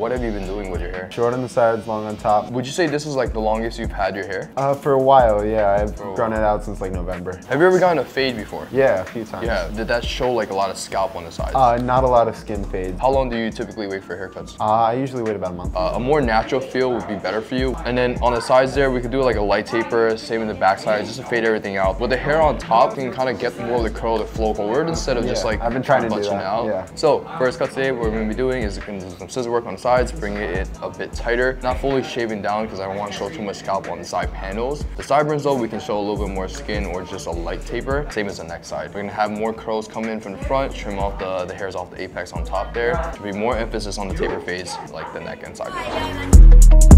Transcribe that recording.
What have you been doing with your hair? Short on the sides, long on top. Would you say this is like the longest you've had your hair? Uh, for a while, yeah. I've a grown it out since like November. Have you ever gotten a fade before? Yeah, a few times. Yeah. Did that show like a lot of scalp on the sides? Uh, not a lot of skin fades. How long do you typically wait for haircuts? Uh, I usually wait about a month. Uh, a more natural feel would be better for you. And then on the sides there, we could do like a light taper, same in the back side, just to fade everything out. With the hair on top, you can kind of get more of the curl to flow forward instead of just like I've been trying to do that, it out. yeah. So first cut today, what we're gonna be doing is gonna do some scissor work on the sides, bring it a bit tighter, not fully shaving down because I don't want to show too much scalp on the side panels. The sideburns though, we can show a little bit more skin or just a light taper, same as the neck side. We're gonna have more curls come in from the front, trim off the, the hairs off the apex on top there. There'll be more emphasis on the taper phase like the neck and sideburns.